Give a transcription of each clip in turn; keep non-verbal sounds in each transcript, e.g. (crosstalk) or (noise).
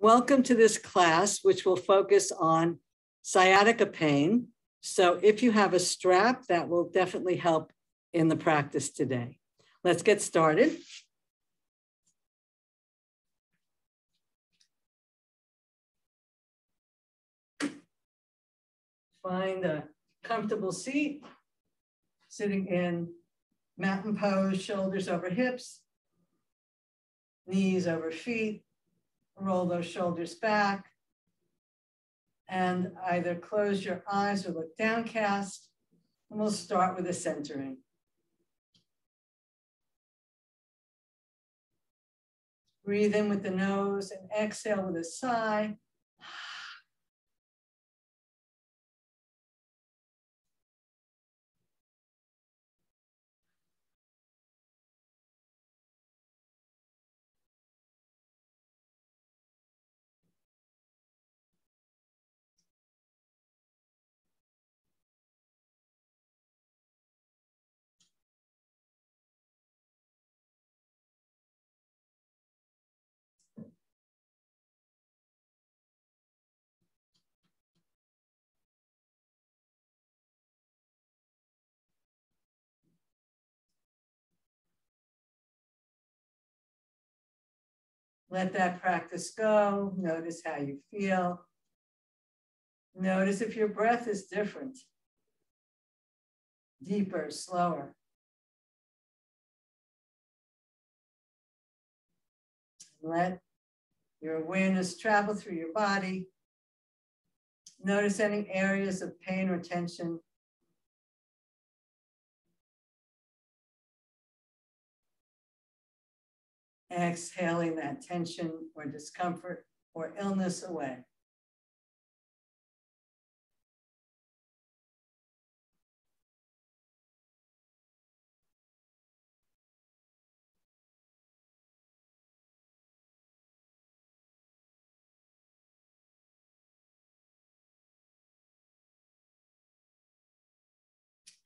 Welcome to this class, which will focus on sciatica pain. So if you have a strap, that will definitely help in the practice today. Let's get started. Find a comfortable seat, sitting in mountain pose, shoulders over hips, knees over feet, roll those shoulders back, and either close your eyes or look downcast. And we'll start with a centering. Breathe in with the nose and exhale with a sigh. Let that practice go. Notice how you feel. Notice if your breath is different, deeper, slower. Let your awareness travel through your body. Notice any areas of pain or tension exhaling that tension or discomfort or illness away.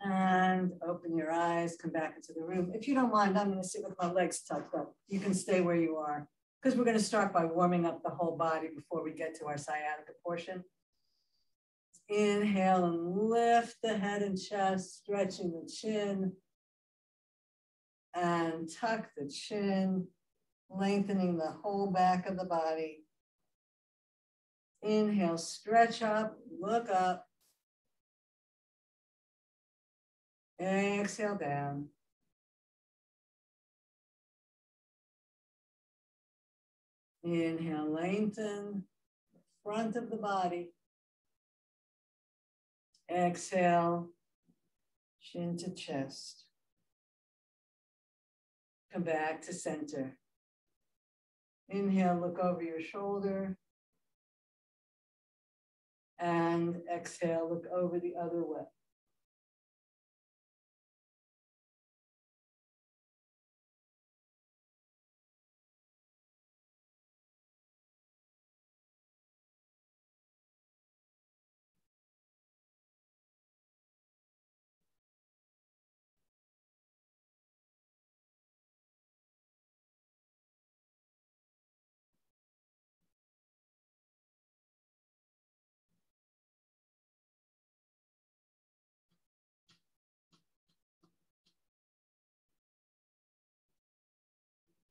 And open your eyes, come back into the room. If you don't mind, I'm gonna sit with my legs tucked up. You can stay where you are because we're gonna start by warming up the whole body before we get to our sciatica portion. Inhale and lift the head and chest, stretching the chin. And tuck the chin, lengthening the whole back of the body. Inhale, stretch up, look up. Exhale down. Inhale, lengthen the front of the body. Exhale, chin to chest. Come back to center. Inhale, look over your shoulder. And exhale, look over the other way.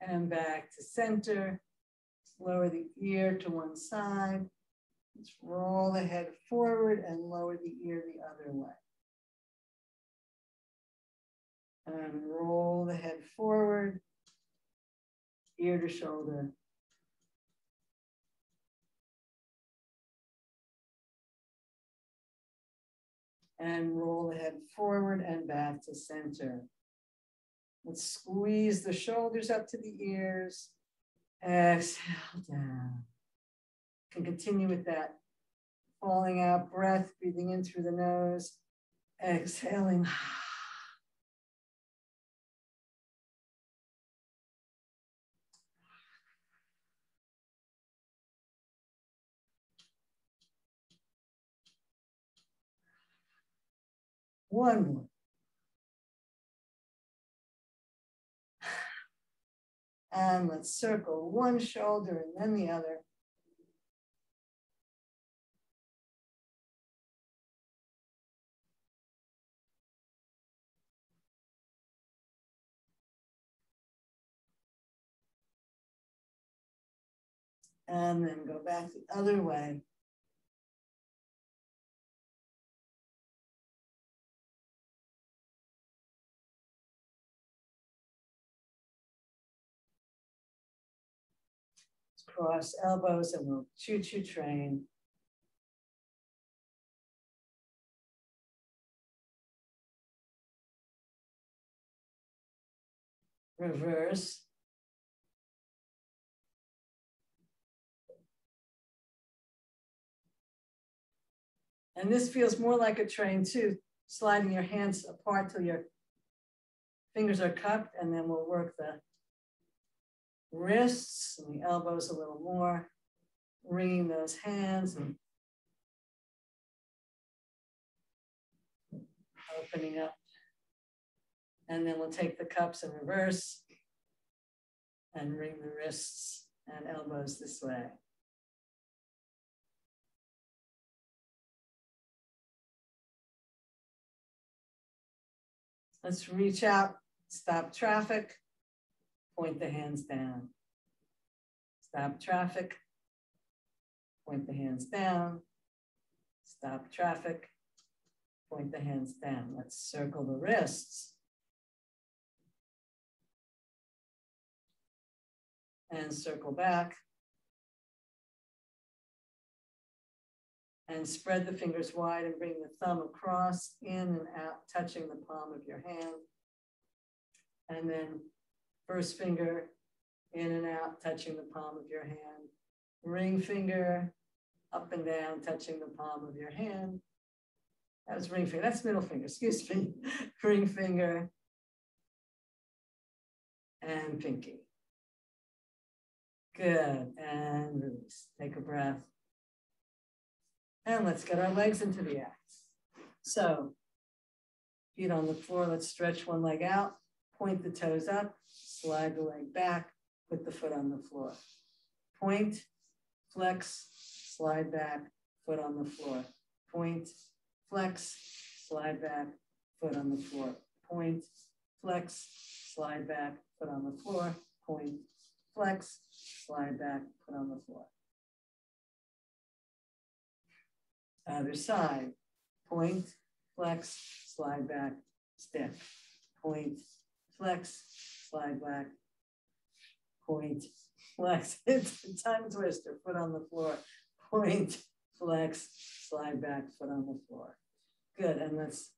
And back to center. lower the ear to one side. Let's roll the head forward and lower the ear the other way. And roll the head forward, ear to shoulder. And roll the head forward and back to center. Let's squeeze the shoulders up to the ears. Exhale down. Can continue with that. Falling out breath, breathing in through the nose. Exhaling. One more. And let's circle one shoulder and then the other. And then go back the other way. Cross elbows and we'll choo-choo train. Reverse. And this feels more like a train too, sliding your hands apart till your fingers are cupped, and then we'll work the wrists and the elbows a little more, wringing those hands and opening up. And then we'll take the cups in reverse and wring the wrists and elbows this way. Let's reach out, stop traffic, point the hands down. Stop traffic, point the hands down. Stop traffic, point the hands down. Let's circle the wrists. And circle back. and spread the fingers wide and bring the thumb across, in and out, touching the palm of your hand. And then first finger in and out, touching the palm of your hand. Ring finger up and down, touching the palm of your hand. That was ring finger. That's middle finger, excuse me. (laughs) ring finger and pinky. Good. And release. Take a breath. And let's get our legs into the X. So feet on the floor, let's stretch one leg out, point the toes up, slide the leg back, put the foot on the floor. Point, flex, slide back, foot on the floor. Point, flex, slide back, foot on the floor. Point, flex, slide back, foot on the floor. Point, flex, slide back, foot on the floor. Other side, point, flex, slide back, step, point, flex, slide back, point, (laughs) flex, it's (laughs) tongue twister, foot on the floor, point, flex, slide back, foot on the floor. Good, and let's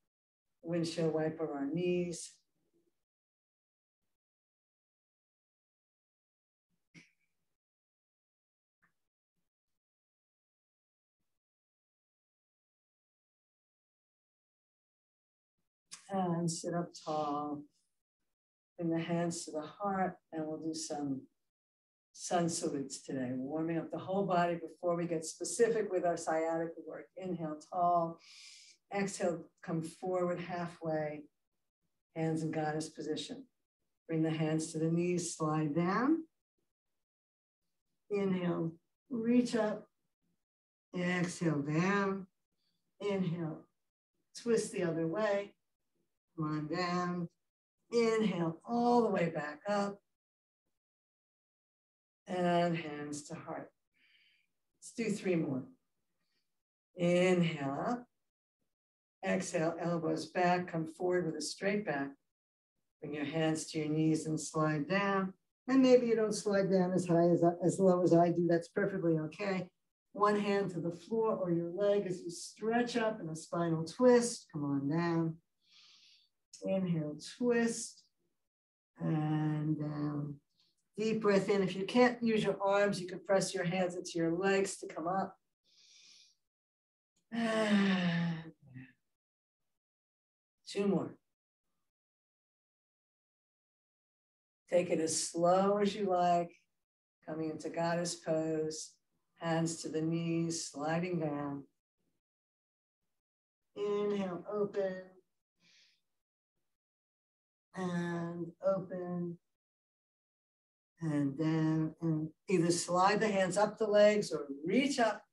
windshield wiper our knees. and sit up tall. Bring the hands to the heart, and we'll do some sun salutes today, warming up the whole body before we get specific with our sciatica work. Inhale tall, exhale, come forward halfway, hands in goddess position. Bring the hands to the knees, slide down. Inhale, reach up. Exhale down. Inhale, twist the other way. Come on down. Inhale all the way back up. And hands to heart. Let's do three more. Inhale up. Exhale, elbows back, come forward with a straight back. Bring your hands to your knees and slide down. And maybe you don't slide down as high as, as low as I do. That's perfectly okay. One hand to the floor or your leg as you stretch up in a spinal twist. Come on down. Inhale, twist and down. Deep breath in. If you can't use your arms, you can press your hands into your legs to come up. (sighs) Two more. Take it as slow as you like, coming into goddess pose, hands to the knees, sliding down. Inhale, open and open and down and either slide the hands up the legs or reach up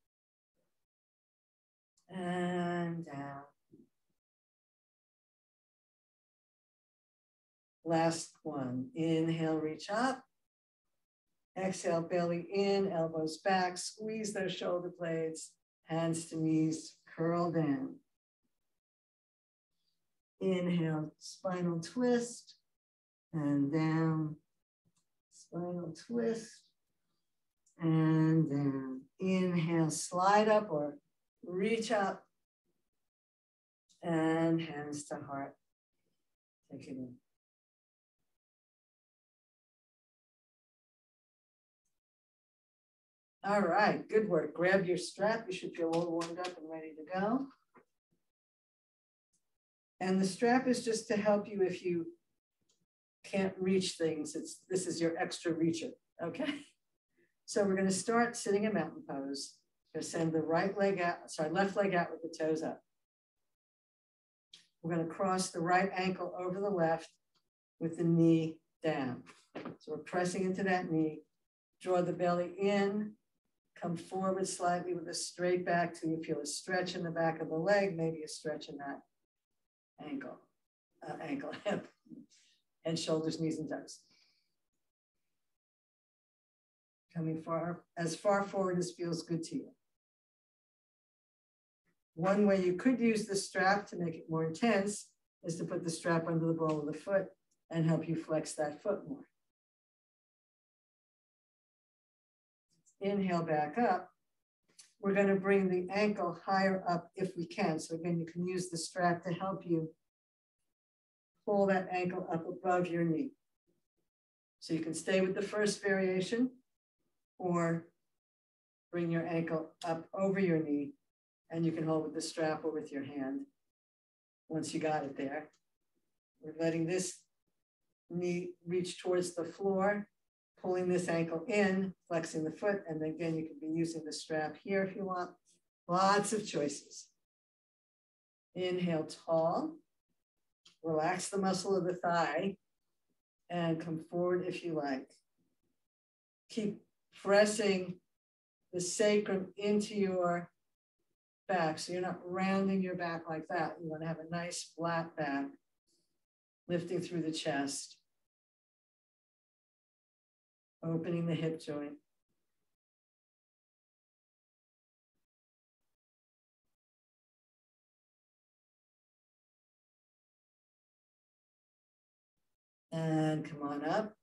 and down. Last one. Inhale, reach up. Exhale, belly in, elbows back, squeeze those shoulder blades, hands to knees, curl down. Inhale, spinal twist and down. Spinal twist and down. Inhale, slide up or reach up and hands to heart. Take it in. All right, good work. Grab your strap. You should feel all warmed up and ready to go. And the strap is just to help you if you can't reach things. It's This is your extra reacher, okay? So we're gonna start sitting in mountain pose. Gonna send the right leg out, sorry, left leg out with the toes up. We're gonna cross the right ankle over the left with the knee down. So we're pressing into that knee, draw the belly in, come forward slightly with a straight back till you feel a stretch in the back of the leg, maybe a stretch in that ankle, uh, ankle, (laughs) hip, and shoulders, knees, and toes. Coming far, as far forward as feels good to you. One way you could use the strap to make it more intense is to put the strap under the ball of the foot and help you flex that foot more. Inhale back up. We're going to bring the ankle higher up if we can. So again, you can use the strap to help you pull that ankle up above your knee. So you can stay with the first variation or bring your ankle up over your knee and you can hold with the strap or with your hand once you got it there. We're letting this knee reach towards the floor, pulling this ankle in, flexing the foot, and again, you can be using the strap here if you want. Lots of choices. Inhale tall, relax the muscle of the thigh, and come forward if you like. Keep pressing the sacrum into your back. So you're not rounding your back like that. You want to have a nice flat back, lifting through the chest, opening the hip joint. And come on up.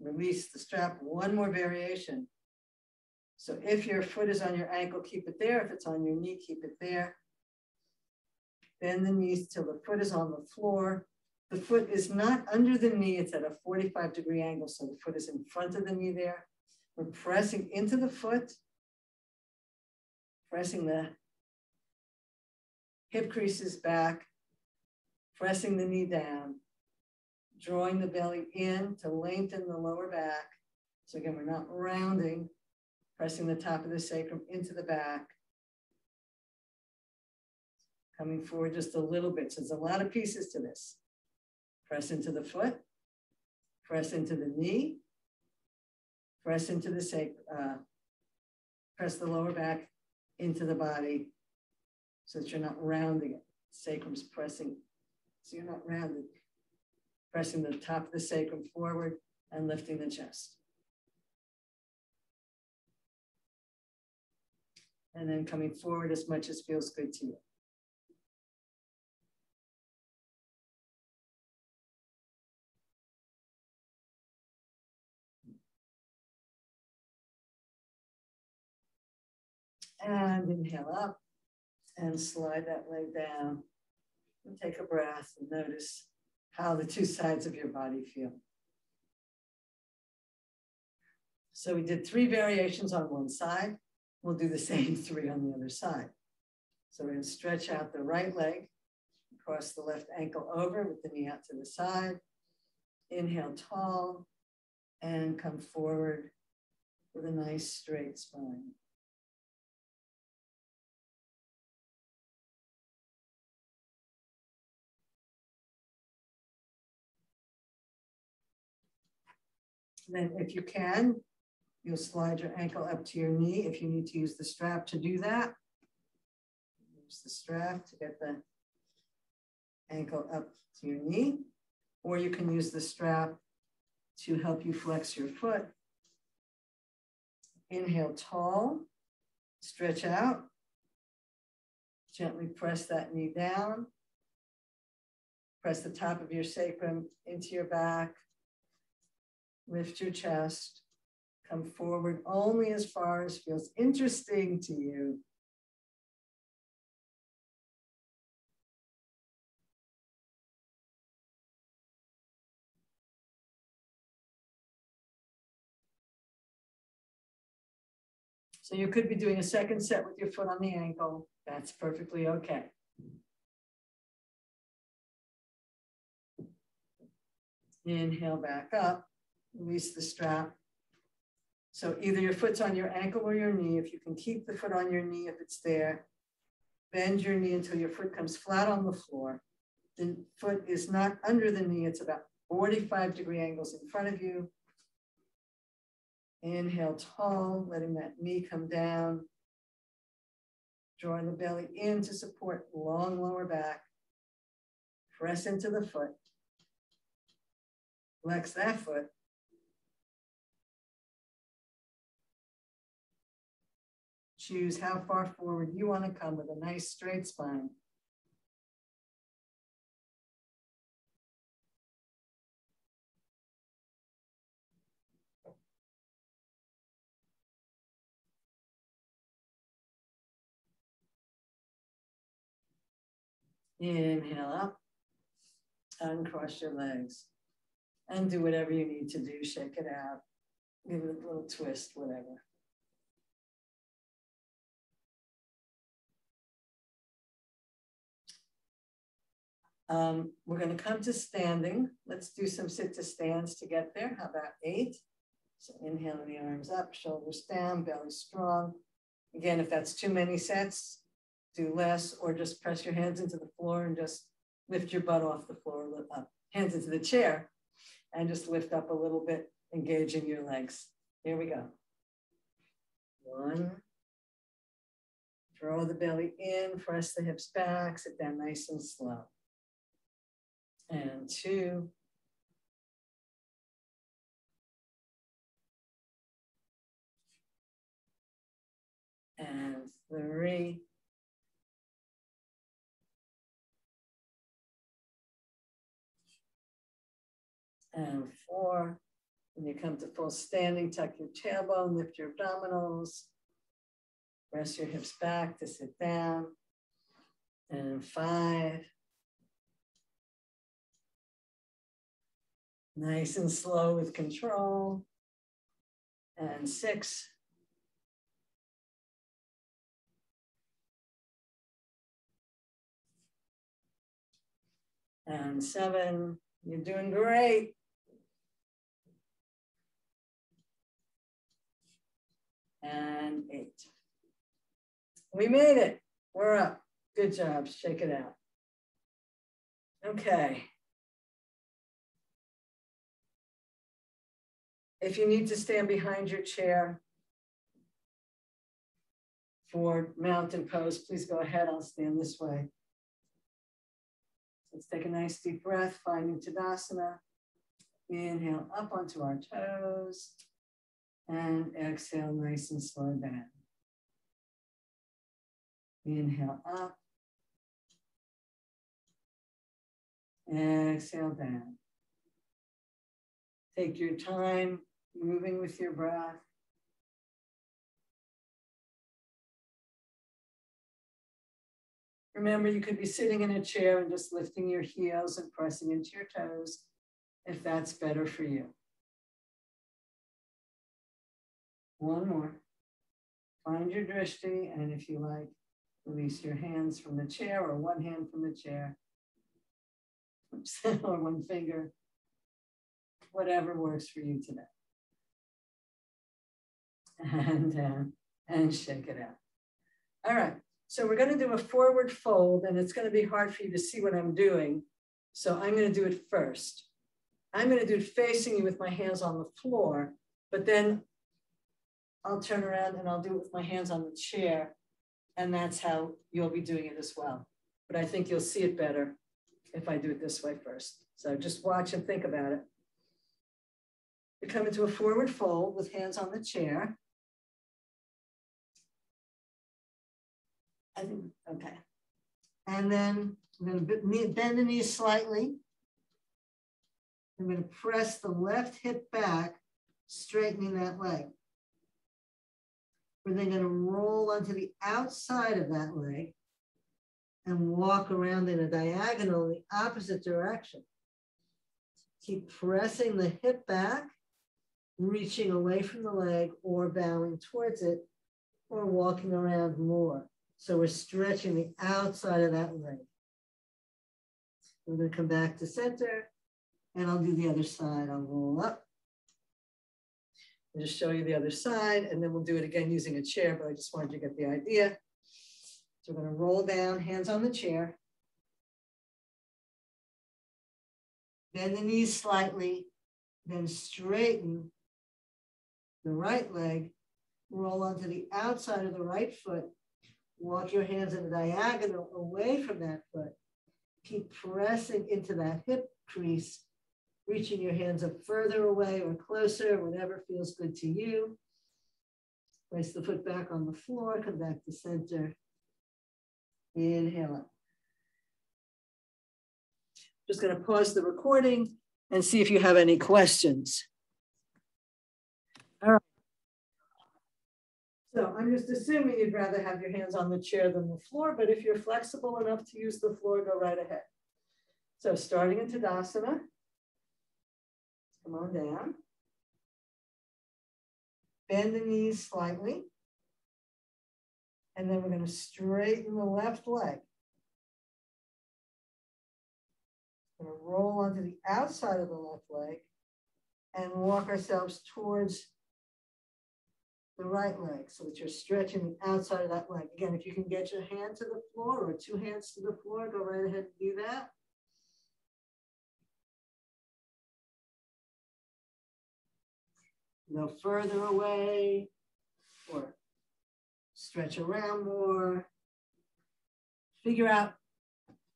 Release the strap. One more variation. So if your foot is on your ankle, keep it there. If it's on your knee, keep it there. Bend the knees till the foot is on the floor. The foot is not under the knee, it's at a 45 degree angle. So the foot is in front of the knee there. We're pressing into the foot, pressing the hip creases back, pressing the knee down, drawing the belly in to lengthen the lower back. So again, we're not rounding, pressing the top of the sacrum into the back. Coming forward just a little bit. So there's a lot of pieces to this. Press into the foot, press into the knee, press into the sacrum, uh, press the lower back into the body so that you're not rounding it. Sacrum's pressing, so you're not rounded. Pressing the top of the sacrum forward and lifting the chest. and then coming forward as much as feels good to you. And inhale up and slide that leg down. And take a breath and notice how the two sides of your body feel. So we did three variations on one side. We'll do the (laughs) same three on the other side. So we're going to stretch out the right leg, cross the left ankle over with the knee out to the side. Inhale tall and come forward with a nice straight spine. Then if you can, You'll slide your ankle up to your knee if you need to use the strap to do that. Use the strap to get the ankle up to your knee, or you can use the strap to help you flex your foot Inhale tall, stretch out. Gently press that knee down. Press the top of your sacrum into your back. Lift your chest. Come forward only as far as feels interesting to you. So you could be doing a second set with your foot on the ankle. That's perfectly okay. Inhale back up, release the strap. So either your foot's on your ankle or your knee. If you can keep the foot on your knee, if it's there, bend your knee until your foot comes flat on the floor. The foot is not under the knee, it's about 45 degree angles in front of you. Inhale tall, letting that knee come down. Drawing the belly in to support long lower back. Press into the foot. Flex that foot. Choose how far forward you want to come with a nice straight spine. Inhale up, uncross your legs, and do whatever you need to do. Shake it out, give it a little twist, whatever. Um, we're going to come to standing. Let's do some sit to stands to get there. How about eight? So inhale the arms up, shoulders down, belly strong. Again, if that's too many sets, do less, or just press your hands into the floor and just lift your butt off the floor, up, hands into the chair, and just lift up a little bit, engaging your legs. Here we go. One. Draw the belly in, press the hips back, sit down nice and slow. And two. And three. and four. When you come to full standing, tuck your tailbone, lift your abdominals, rest your hips back to sit down. And five. Nice and slow with control. And six. And seven. You're doing great. and eight. We made it. We're up. Good job. Shake it out. Okay. If you need to stand behind your chair for mountain pose, please go ahead. I'll stand this way. Let's take a nice deep breath, finding Tadasana. Inhale up onto our toes and exhale nice and slow down. Inhale up. Exhale down. Take your time moving with your breath. Remember, you could be sitting in a chair and just lifting your heels and pressing into your toes if that's better for you. One more. Find your drishti, and if you like, release your hands from the chair or one hand from the chair, (laughs) or one finger, whatever works for you today. And, uh, and shake it out. All right, so we're going to do a forward fold, and it's going to be hard for you to see what I'm doing. So I'm going to do it first. I'm going to do it facing you with my hands on the floor, but then I'll turn around and I'll do it with my hands on the chair. And that's how you'll be doing it as well. But I think you'll see it better if I do it this way first. So just watch and think about it. We come into a forward fold with hands on the chair. I okay. And then I'm going to bend the knees slightly. I'm going to press the left hip back, straightening that leg. We're then going to roll onto the outside of that leg and walk around in a diagonal in the opposite direction. Keep pressing the hip back, reaching away from the leg or bowing towards it or walking around more. So we're stretching the outside of that leg. We're to come back to center and I'll do the other side. I'll roll up. I'll just show you the other side and then we'll do it again using a chair, but I just wanted you to get the idea. So we're to roll down, hands on the chair. Bend the knees slightly, then straighten the right leg, roll onto the outside of the right foot, walk your hands in a diagonal away from that foot. Keep pressing into that hip crease, reaching your hands up further away or closer, whatever feels good to you. Place the foot back on the floor, come back to center. Inhale up. Just going to pause the recording and see if you have any questions. All right. So I'm just assuming you'd rather have your hands on the chair than the floor, but if you're flexible enough to use the floor, go right ahead. So starting in Tadasana, come on down. Bend the knees slightly. And then we're going to straighten the left leg. Going to roll onto the outside of the left leg and walk ourselves towards the right leg so that you're stretching outside of that leg. Again, if you can get your hand to the floor or two hands to the floor, go right ahead and do that. Go further away or stretch around more. Figure out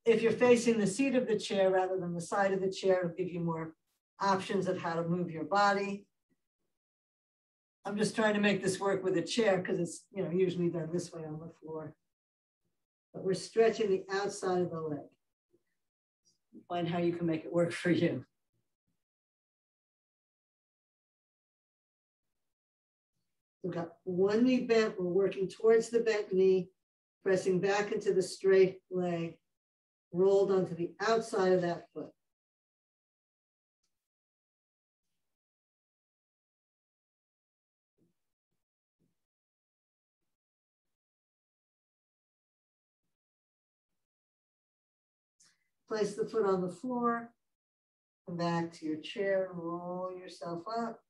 if you're facing the seat of the chair rather than the side of the chair, it'll give you more options of how to move your body. I'm just trying to make this work with a chair because it's you know usually done this way on the floor. But we're stretching the outside of the leg. Find how you can make it work for you. We've got one knee bent. We're working towards the bent knee, pressing back into the straight leg, rolled onto the outside of that foot. Place the foot on the floor, come back to your chair, roll yourself up.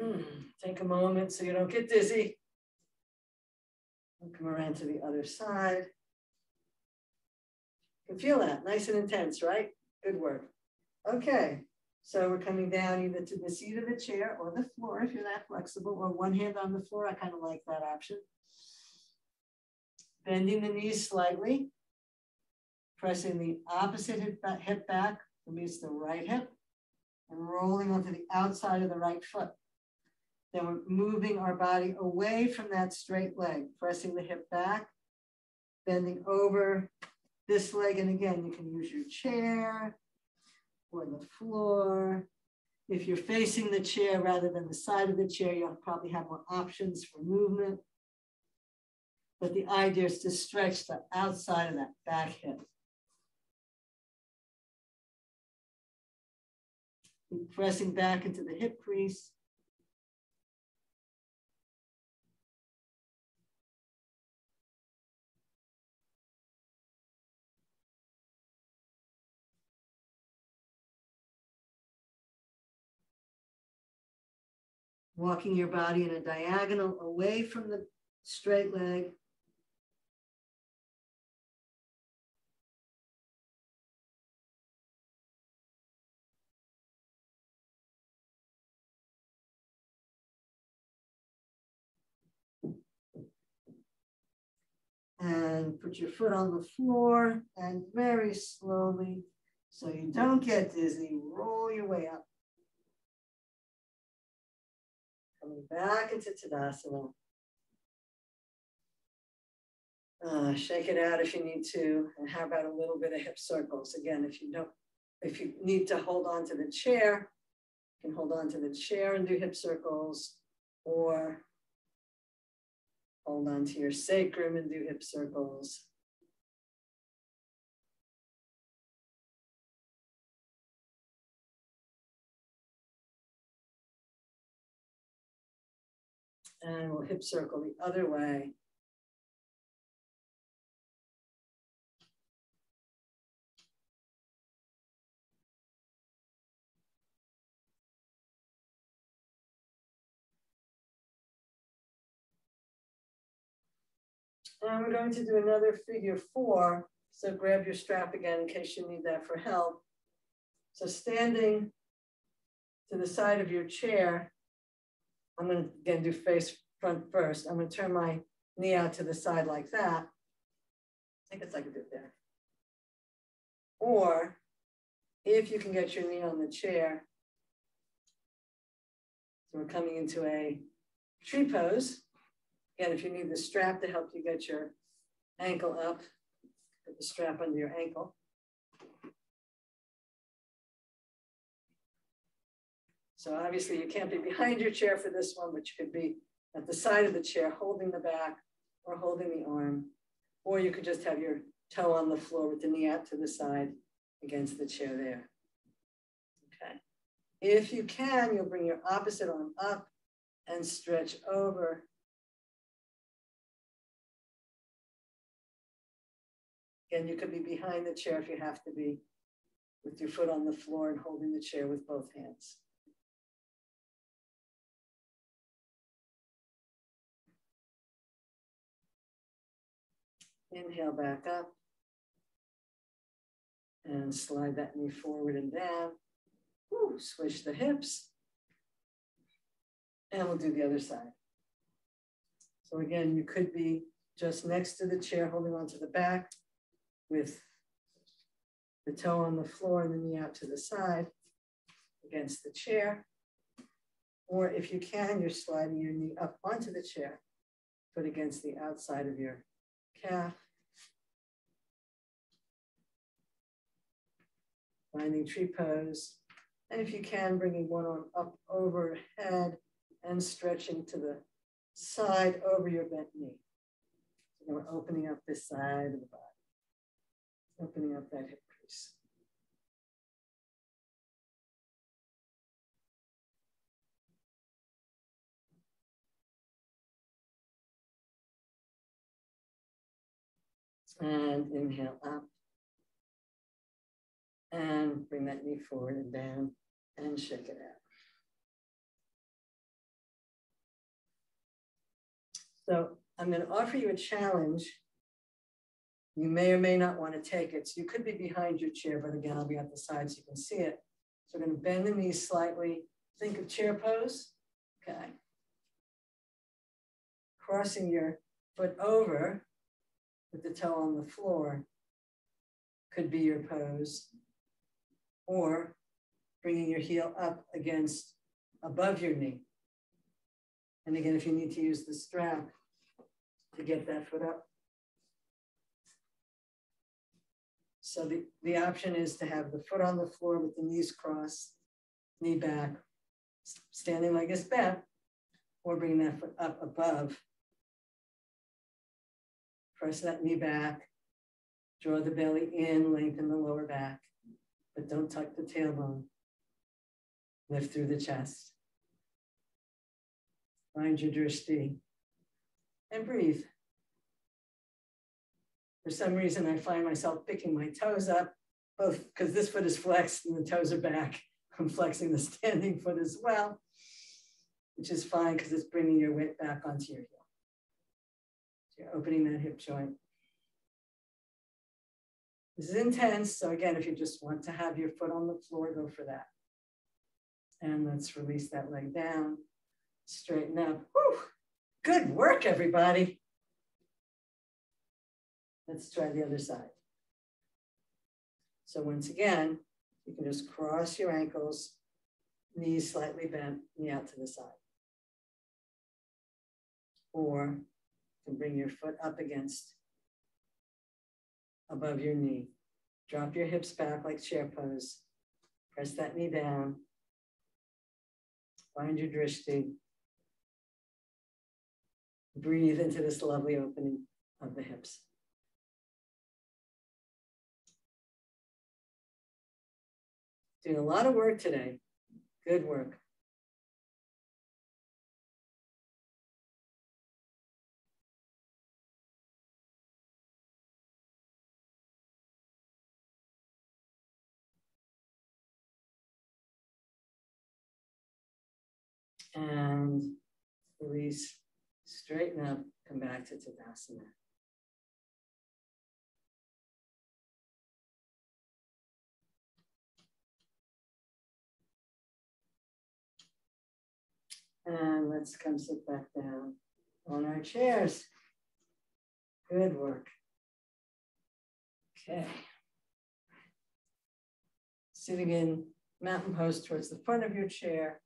Mm, take a moment so you don't get dizzy. come around to the other side. You can feel that, nice and intense, right? Good work. Okay, so we're coming down either to the seat of the chair or the floor if you're that flexible, or one hand on the floor. I kind of like that option. Bending the knees slightly, pressing the opposite hip back, hip back, means the right hip, and rolling onto the outside of the right foot. Then we're moving our body away from that straight leg, pressing the hip back, bending over this leg. And again, you can use your chair or the floor. If you're facing the chair rather than the side of the chair, you'll probably have more options for movement. But the idea is to stretch the outside of that back hip. Pressing back into the hip crease. walking your body in a diagonal away from the straight leg. And put your foot on the floor and very slowly, so you don't get dizzy, roll your way up. Coming back into Tadasana. Uh, shake it out if you need to. And how about a little bit of hip circles? Again, if you don't, if you need to hold on to the chair, you can hold on to the chair and do hip circles, or hold on to your sacrum and do hip circles. And we'll hip circle the other way. And we're going to do another figure four. So grab your strap again in case you need that for help. So standing to the side of your chair, I'm going to again do face front first. I'm going to turn my knee out to the side like that. I think it's like a bit there. Or if you can get your knee on the chair, so we're coming into a tree pose. Again, if you need the strap to help you get your ankle up, put the strap under your ankle. So obviously you can't be behind your chair for this one, but you could be at the side of the chair, holding the back or holding the arm, or you could just have your toe on the floor with the knee out to the side against the chair there. Okay. If you can, you'll bring your opposite arm up and stretch over Again, you could be behind the chair if you have to be, with your foot on the floor and holding the chair with both hands. Inhale back up. And slide that knee forward and down. Woo, switch the hips. And we'll do the other side. So again, you could be just next to the chair, holding onto the back, with the toe on the floor and the knee out to the side against the chair. Or if you can, you're sliding your knee up onto the chair, foot against the outside of your calf. Finding tree pose. And if you can, bringing one arm up overhead and stretching to the side over your bent knee. So we're opening up this side of the body opening up that hip crease. And inhale up. And bring that knee forward and down and shake it out. So I'm going to offer you a challenge you may or may not want to take it. So you could be behind your chair, but again, I'll be at the side so you can see it. So we're going to bend the knees slightly. Think of chair pose. Okay. Crossing your foot over with the toe on the floor could be your pose. Or bringing your heel up against above your knee. And again, if you need to use the strap to get that foot up, So the, the option is to have the foot on the floor with the knees crossed, knee back, standing leg is bent, or bring that foot up above. Press that knee back, draw the belly in, lengthen the lower back, but don't tuck the tailbone. Lift through the chest. Find your drishti and breathe. For some reason, I find myself picking my toes up, both because this foot is flexed and the toes are back. (laughs) I'm flexing the standing foot as well, which is fine because it's bringing your weight back onto your heel. So you're opening that hip joint. This is intense. So again, if you just want to have your foot on the floor, go for that. And let's release that leg down, straighten up. Whew. Good work, everybody. Let's try the other side. So once again, you can just cross your ankles, knees slightly bent, knee out to the side. or to bring your foot up against above your knee. Drop your hips back like chair pose. Press that knee down. Find your drishti. Breathe into this lovely opening of the hips. Doing a lot of work today. Good work. And release, straighten up, come back to Tadasana. And let's come sit back down on our chairs. Good work. Okay. Sitting in mountain pose towards the front of your chair.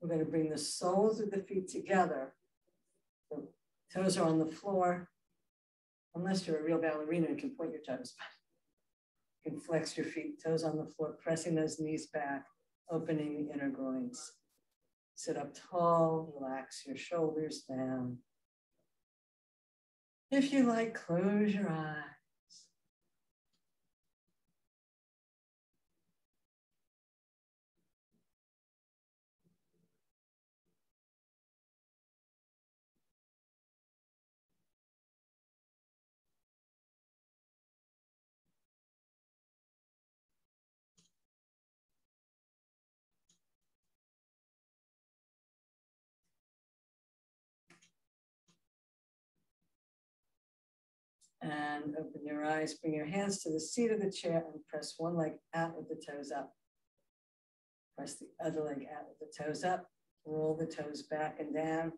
We're going to bring the soles of the feet together. The toes are on the floor. Unless you're a real ballerina, you can point your toes. You can flex your feet, toes on the floor, pressing those knees back, opening the inner groins. Sit up tall, relax your shoulders down. If you like, close your eyes. And open your eyes. Bring your hands to the seat of the chair and press one leg out with the toes up. Press the other leg out with the toes up. Roll the toes back and down.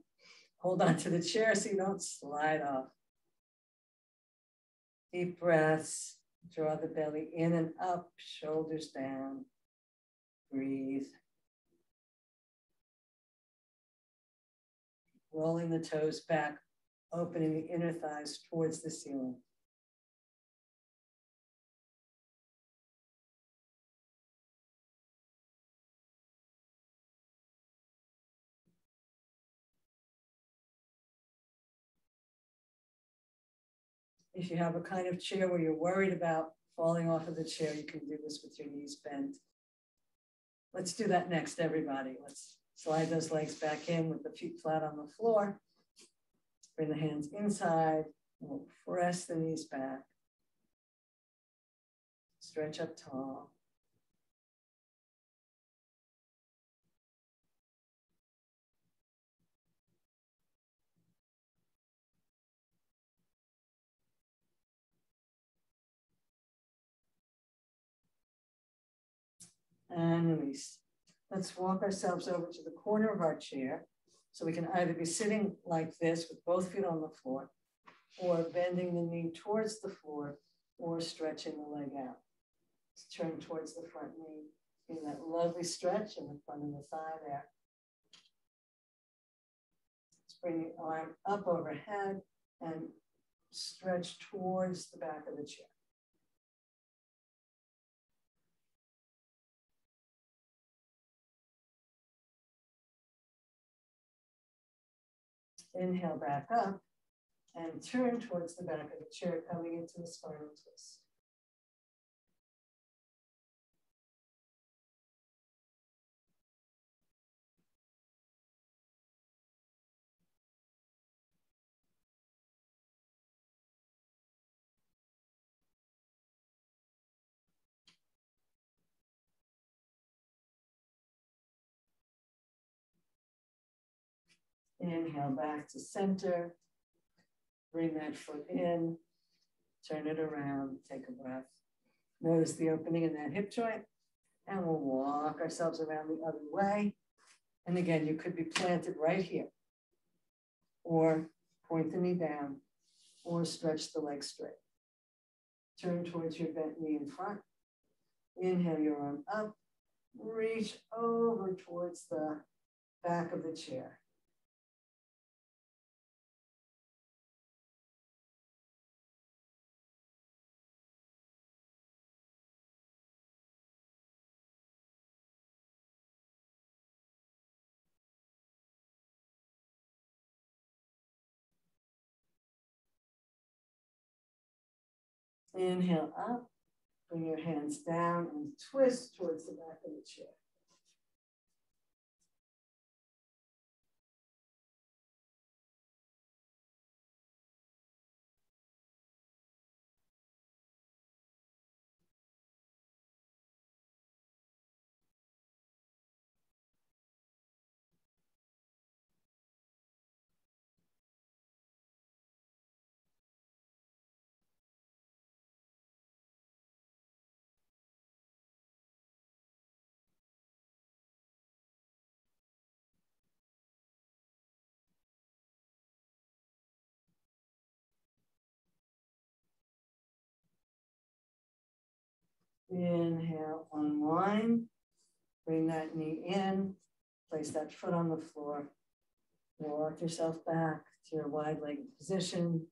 Hold on to the chair so you don't slide off. Deep breaths. Draw the belly in and up, shoulders down. Breathe. Rolling the toes back, opening the inner thighs towards the ceiling. If you have a kind of chair where you're worried about falling off of the chair, you can do this with your knees bent. Let's do that next, everybody. Let's slide those legs back in with the feet flat on the floor. Bring the hands inside. Press the knees back. Stretch up tall. And release. Let's walk ourselves over to the corner of our chair. So we can either be sitting like this with both feet on the floor, or bending the knee towards the floor, or stretching the leg out. Let's turn towards the front knee, in that lovely stretch in the front of the thigh there. Let's bring the arm up overhead and stretch towards the back of the chair. Inhale back up and turn towards the back of the chair, coming into the spinal twist. Inhale back to center. Bring that foot in. Turn it around. Take a breath. Notice the opening in that hip joint. And we'll walk ourselves around the other way. And again, you could be planted right here. Or point the knee down. Or stretch the leg straight. Turn towards your bent knee in front. Inhale your arm up. Reach over towards the back of the chair. Inhale up, bring your hands down and twist towards the back of the chair. Inhale, unwind. Bring that knee in. Place that foot on the floor. Walk yourself back to your wide leg position.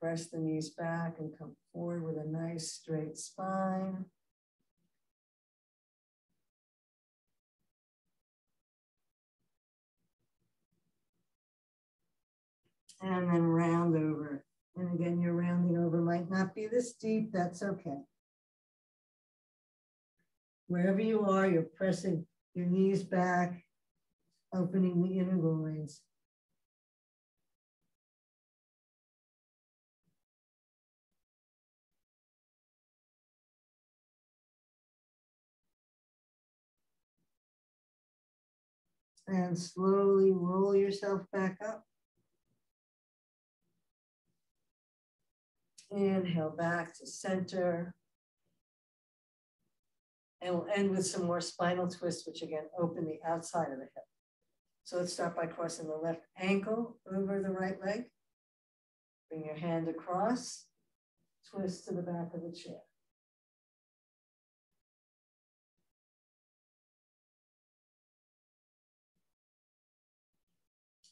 Press the knees back and come forward with a nice straight spine. And then round over and again, your rounding over might not be this deep, that's okay. Wherever you are, you're pressing your knees back, opening the inner loins. And slowly roll yourself back up. Inhale back to center. And we'll end with some more spinal twists, which again, open the outside of the hip. So let's start by crossing the left ankle over the right leg. Bring your hand across, twist to the back of the chair.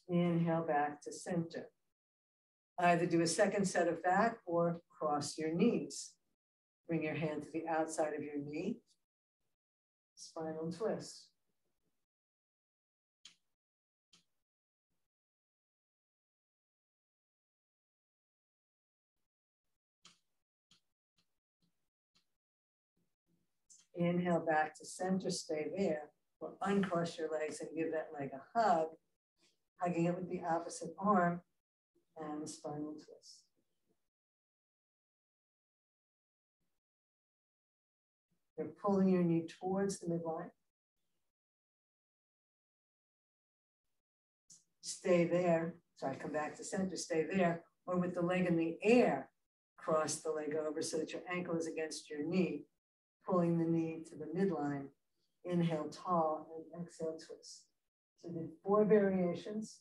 Inhale back to center. Either do a second set of that or cross your knees. Bring your hand to the outside of your knee. Spinal twist. Inhale back to center, stay there. Or uncross your legs and give that leg a hug, hugging it with the opposite arm and spinal twist. You're pulling your knee towards the midline. Stay there. Sorry, come back to center, stay there. Or with the leg in the air, cross the leg over so that your ankle is against your knee, pulling the knee to the midline. Inhale tall and exhale twist. So did four variations.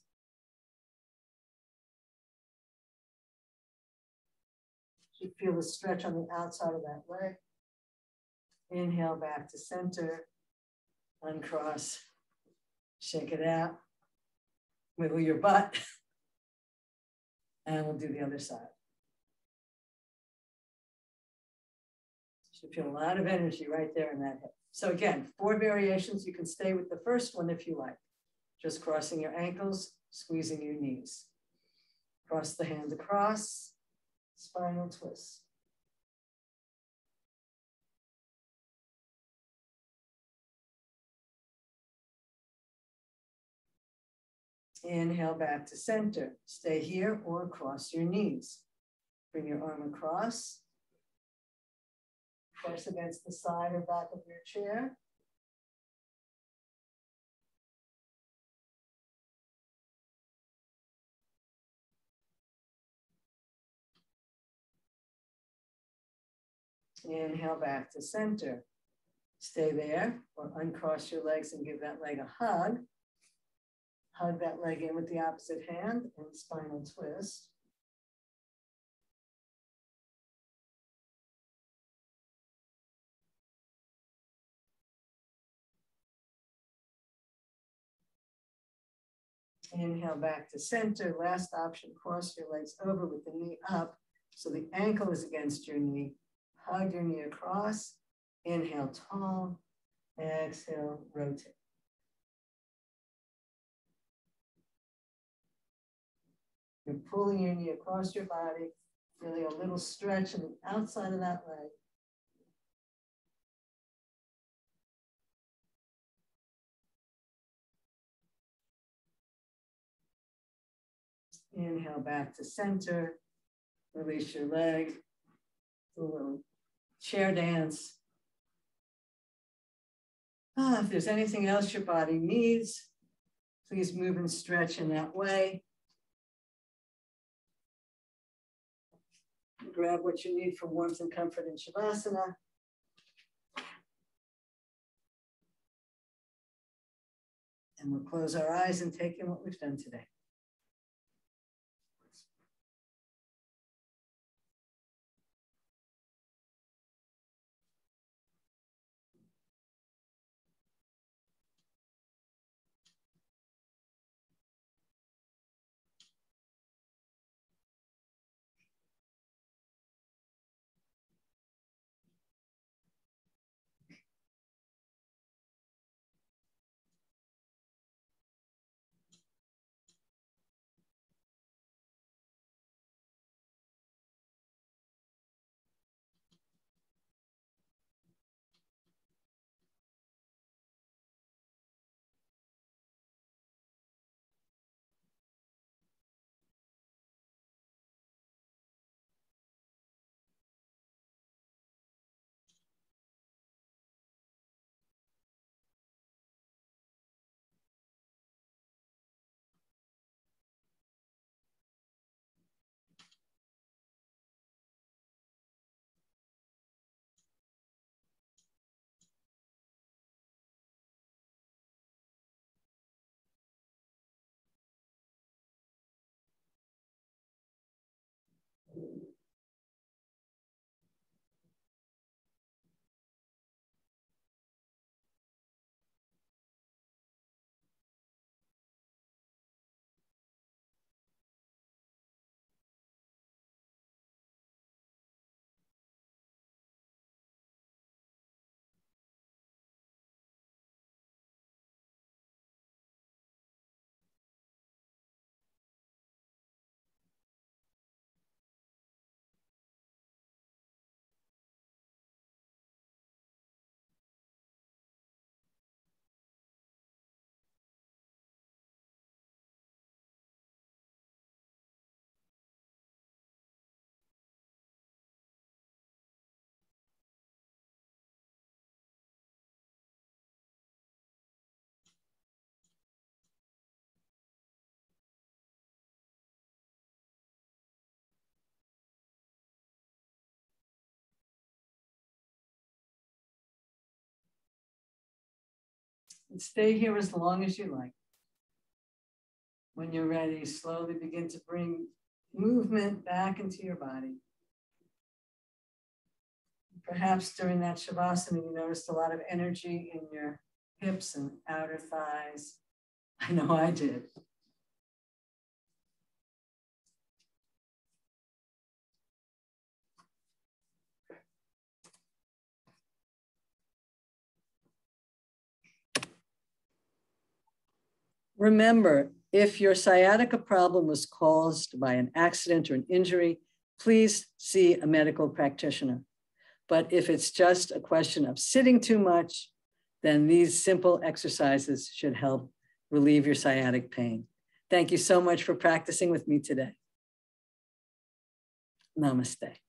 You feel the stretch on the outside of that leg. Inhale back to center, uncross, shake it out, wiggle your butt, and we'll do the other side. Should feel a lot of energy right there in that hip. So again, four variations. You can stay with the first one if you like. Just crossing your ankles, squeezing your knees. Cross the hands across, spinal twist. Inhale back to center. Stay here or cross your knees. Bring your arm across. Press against the side or back of your chair. Inhale back to center. Stay there or uncross your legs and give that leg a hug. Hug that leg in with the opposite hand and spinal twist. Inhale back to center. Last option, cross your legs over with the knee up so the ankle is against your knee Hug your knee across. Inhale, tall. Exhale, rotate. You're pulling your knee across your body, feeling a little stretch on the outside of that leg. Inhale back to center. Release your leg. A little chair dance. Ah, if there's anything else your body needs, please move and stretch in that way. Grab what you need for warmth and comfort in Shavasana. And we'll close our eyes and take in what we've done today. And stay here as long as you like. When you're ready, slowly begin to bring movement back into your body. Perhaps during that Shavasana, you noticed a lot of energy in your hips and outer thighs. I know I did. Remember, if your sciatica problem was caused by an accident or an injury, please see a medical practitioner. But if it's just a question of sitting too much, then these simple exercises should help relieve your sciatic pain. Thank you so much for practicing with me today. Namaste.